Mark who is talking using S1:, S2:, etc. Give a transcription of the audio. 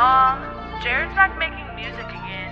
S1: Mom, Jared's back making music again.